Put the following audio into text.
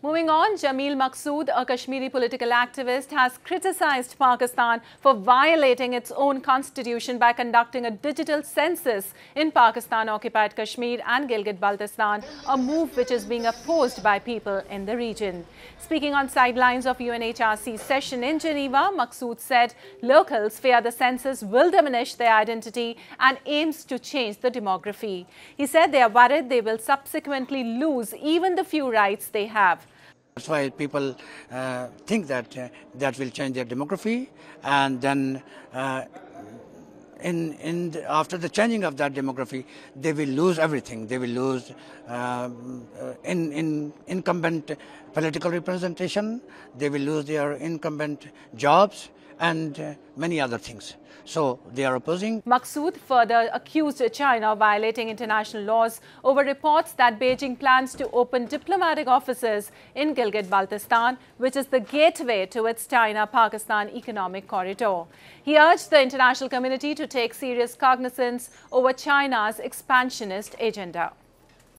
Moving on, Jamil Maqsood, a Kashmiri political activist, has criticized Pakistan for violating its own constitution by conducting a digital census in Pakistan-occupied Kashmir and Gilgit-Baltistan, a move which is being opposed by people in the region. Speaking on sidelines of UNHRC session in Geneva, Maqsood said locals fear the census will diminish their identity and aims to change the demography. He said they are worried they will subsequently lose even the few rights they have. That's why people uh, think that uh, that will change their demography, and then uh, in in the, after the changing of that demography, they will lose everything. They will lose uh, in in incumbent political representation. They will lose their incumbent jobs and uh, many other things. So they are opposing. Maqsood further accused China of violating international laws over reports that Beijing plans to open diplomatic offices in Gilgit-Baltistan, which is the gateway to its China-Pakistan economic corridor. He urged the international community to take serious cognizance over China's expansionist agenda.